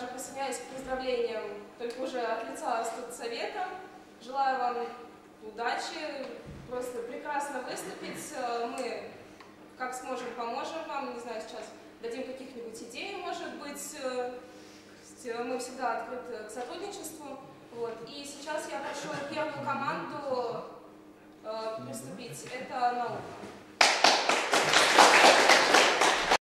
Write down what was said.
также присоединяюсь к поздравлениям, только уже от лица Студсовета. Желаю вам удачи, просто прекрасно выступить. Мы, как сможем, поможем вам. Не знаю, сейчас дадим каких-нибудь идей, может быть. Э, мы всегда открыты к сотрудничеству. Вот. И сейчас я прошу первую команду э, приступить. Это наука.